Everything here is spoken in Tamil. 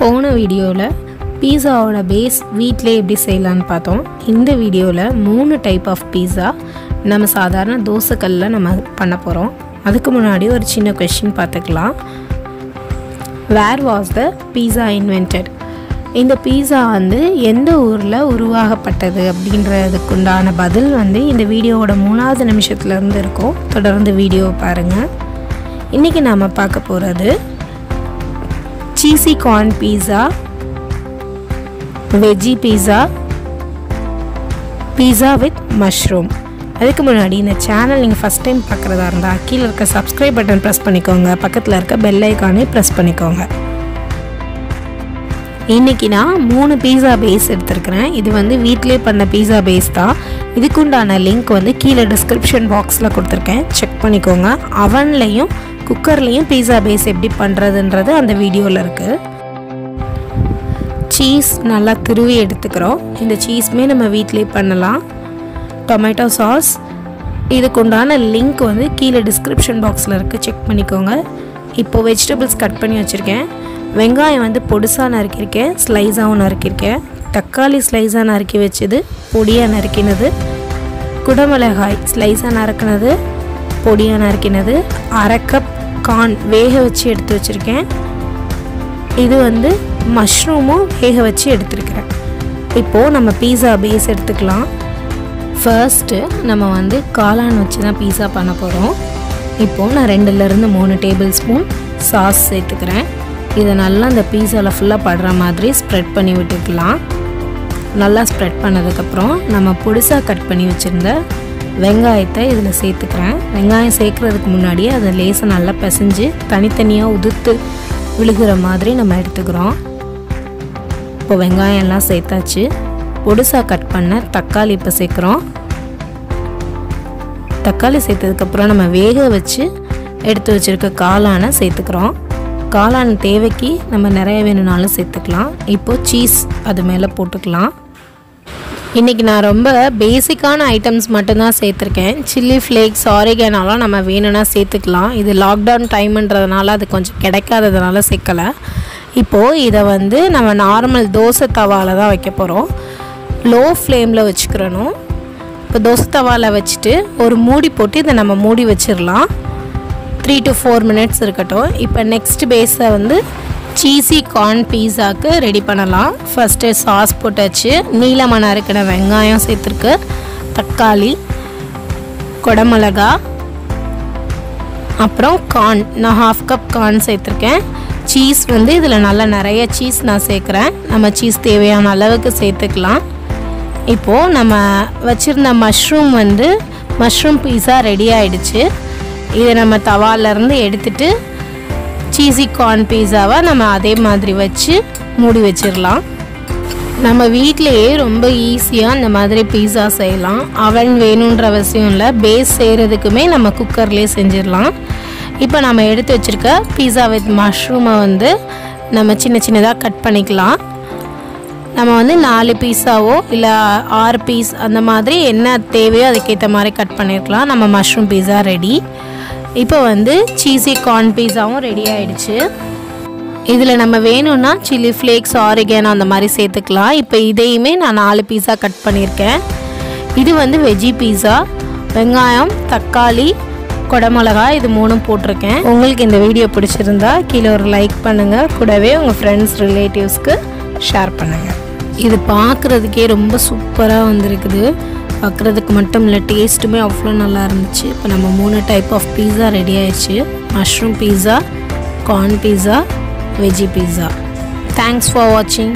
போன வீடியோவில் பீஸாவோட பேஸ் வீட்டிலே எப்படி செய்யலான்னு பார்த்தோம். இந்த வீடியோவில் மூணு டைப் ஆஃப் பீஸா நம்ம சாதாரண தோசைக்கல்லில் நம்ம பண்ண போகிறோம் அதுக்கு முன்னாடி ஒரு சின்ன கொஷின் பார்த்துக்கலாம். Where was the pizza invented இந்த பீஸா வந்து எந்த ஊரில் உருவாகப்பட்டது அப்படின்றதுக்குண்டான பதில் வந்து இந்த வீடியோவோட மூணாவது நிமிஷத்துலேருந்து இருக்கும். தொடர்ந்து வீடியோவை பாருங்கள் இன்றைக்கி நாம் பார்க்க போகிறது cheesy corn pizza veggie pizza pizza with mushroom அதுக்கு முன்னாடி இந்த சேனல் நீங்கள் ஃபஸ்ட் டைம் பார்க்குறதா இருந்தால் கீழே இருக்க சப்ஸ்கிரைப் பட்டன் ப்ரெஸ் பண்ணிக்கோங்க. பக்கத்தில் இருக்க பெல் ஐக்கானே ப்ரெஸ் பண்ணிக்கோங்க. இன்றைக்கி நான் மூணு பீஸா பேஸ் எடுத்திருக்கிறேன். இது வந்து வீட்டிலே பண்ண பீஸா பேஸ் தான். இதுக்குண்டான லிங்க் வந்து கீழே டிஸ்கிரிப்ஷன் பாக்ஸில் கொடுத்துருக்கேன். செக் பண்ணிக்கோங்க. அவன்லேயும் குக்கர்லேயும் பீஸா பேஸ் எப்படி பண்ணுறதுன்றது அந்த வீடியோவில் இருக்குது சீஸ் நல்லா திருவி எடுத்துக்கிறோம். இந்த சீஸ்மே நம்ம வீட்டிலே பண்ணலாம். டொமேட்டோ சாஸ் இதுக்குண்டான லிங்க் வந்து கீழே டிஸ்கிரிப்ஷன் பாக்ஸில் இருக்குது செக் பண்ணிக்கோங்க. இப்போது வெஜிடபிள்ஸ் கட் பண்ணி வச்சுருக்கேன். வெங்காயம் வந்து பொடுசாக நறுக்கியிருக்கேன். ஸ்லைஸாகவும் நறுக்கியிருக்கேன். தக்காளி ஸ்லைஸாக நறுக்கி வச்சது பொடியாக நறுக்கினது. குடமிளகாய் ஸ்லைஸாக நறுக்கினது பொடியாக நறுக்கினது. அரை கப் கார்ன் வேக வச்சு எடுத்து வச்சுருக்கேன். இது வந்து மஷ்ரூமும் வேக வச்சு எடுத்துருக்கிறேன். இப்போது நம்ம பீஸா பேஸ் எடுத்துக்கலாம். ஃபர்ஸ்ட்டு நம்ம வந்து காளான் வச்சு தான் பீஸா பண்ண போகிறோம் இப்போது நான் ரெண்டுலேருந்து மூணு டேபிள் ஸ்பூன் சாஸ் சேர்த்துக்கிறேன். இதை நல்லா அந்த பீஸாவில் ஃபுல்லாக படுற மாதிரி ஸ்ப்ரெட் பண்ணி விட்டுக்கலாம். நல்லா ஸ்ப்ரெட் பண்ணதுக்கப்புறம் நம்ம புதுசாக கட் பண்ணி வச்சுருந்த வெங்காயத்தை இதில் சேர்த்துக்கிறேன். வெங்காயம் சேர்க்குறதுக்கு முன்னாடியே அதை லேசாக நல்லா பிசைஞ்சு தனித்தனியாக உதுத்து விழுகிற மாதிரி நம்ம எடுத்துக்கிறோம். இப்போ வெங்காயம் எல்லாம் சேர்த்தாச்சு. பொடிசாக கட் பண்ண தக்காளி இப்போ சேர்க்குறோம். தக்காளி சேர்த்ததுக்கப்புறம் நம்ம வேக வச்சு எடுத்து வச்சுருக்க காளானை சேர்த்துக்கிறோம். காளான் தேவைக்கு நம்ம நிறைய வேணும்னாலும் சேர்த்துக்கலாம். இப்போது சீஸ் அது மேலே போட்டுக்கலாம். இன்றைக்கி நான் ரொம்ப பேசிக்கான ஐட்டம்ஸ் மட்டும்தான் சேர்த்துருக்கேன். சில்லி ஃப்ளேக்ஸ் ஆரிகேனாலாம் நம்ம வேணும்னா சேர்த்துக்கலாம். இது லாக்டவுன் டைம்ன்றதுனால அது கொஞ்சம் கிடைக்காததுனால சேர்க்கலை. இப்போது இதை வந்து நம்ம நார்மல் தோசை தவாவில் தான் வைக்க போகிறோம் லோ ஃப்ளேமில் வச்சுக்கிறணும். இப்போ தோசை தவாவில் வச்சுட்டு ஒரு மூடி போட்டு இதை நம்ம மூடி வச்சிடலாம். த்ரீ டு ஃபோர் மினிட்ஸ் இருக்கட்டும். இப்போ நெக்ஸ்ட் பேஸை வந்து சீஸி கார்ன் பீஸாக்கு ரெடி பண்ணலாம். ஃபஸ்ட்டு சாஸ் போட்டாச்சு. நீளமான இருக்கிற வெங்காயம் சேர்த்துருக்கு. தக்காளி கொடமிளகா அப்புறம் கார்ன் நான் ஹாஃப் கப் கார்ன் சேர்த்துருக்கேன். சீஸ் வந்து இதில் நல்லா நிறைய சீஸ் நான் சேர்க்குறேன். நம்ம சீஸ் தேவையான அளவுக்கு சேர்த்துக்கலாம். இப்போது நம்ம வச்சுருந்த மஷ்ரூம் வந்து மஷ்ரூம் பீஸா ரெடி ஆகிடுச்சு இதை நம்ம தவாலேருந்து எடுத்துகிட்டு சீஸி கார்ன் பீஸாவை நம்ம அதே மாதிரி வச்சு மூடி வச்சிடலாம் நம்ம வீட்டிலையே ரொம்ப ஈஸியாக இந்த மாதிரி பீஸா செய்யலாம். அவன் வேணுன்ற அவசியம் இல்லை. பேஸ் செய்கிறதுக்குமே நம்ம குக்கர்லேயே செஞ்சிடலாம் இப்போ நம்ம எடுத்து வச்சுருக்க பீஸா வித் மஷ்ரூமை வந்து நம்ம சின்ன சின்னதாக கட் பண்ணிக்கலாம். நம்ம வந்து நாலு பீஸாவோ இல்லை ஆறு பீஸ் அந்த மாதிரி என்ன தேவையோ அதுக்கேற்ற மாதிரி கட் பண்ணியிருக்கலாம் நம்ம மஷ்ரூம் பீஸா ரெடி இப்போ வந்து சீஸி கார்ன் பீஸாவும் ரெடி ஆயிடுச்சு. இதில் நம்ம வேணும்னா சில்லி ஃப்ளேக்ஸ் ஆரிகேனோ அந்த மாதிரி சேர்த்துக்கலாம். இப்போ இதையுமே நான் நாலு பீஸா கட் பண்ணியிருக்கேன். இது வந்து வெஜ்ஜி பீஸா வெங்காயம் தக்காளி குடமிளகா இது மூணும் போட்டிருக்கேன். உங்களுக்கு இந்த வீடியோ பிடிச்சிருந்தா கீழே ஒரு லைக் பண்ணுங்கள் கூடவே உங்கள் ஃப்ரெண்ட்ஸ் ரிலேட்டிவ்ஸ்க்கு ஷேர் பண்ணுங்கள் இது பார்க்குறதுக்கே ரொம்ப சூப்பராக வந்திருக்குது. பார்க்குறதுக்கு மட்டும் இல்லை டேஸ்ட்டுமே அவ்வளோ நல்லா இருந்துச்சு. இப்போ நம்ம மூணு டைப் ஆஃப் பீஸா ரெடி ஆயிடுச்சு. Mushroom pizza corn pizza veggie pizza thanks for வாட்சிங்